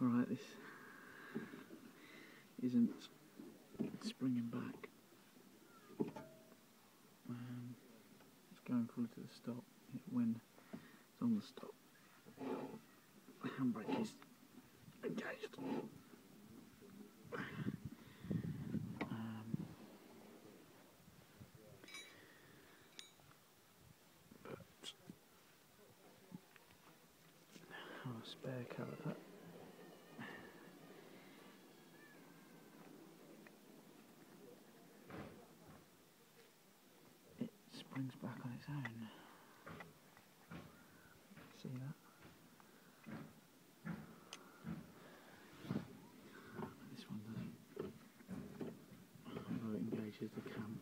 Alright, this isn't springing back. Um, it's going fully to the stop when it's on the stop. The handbrake is engaged. Um, but oh, spare caliper. springs back on its own. See that? This one doesn't. Although it engages the cam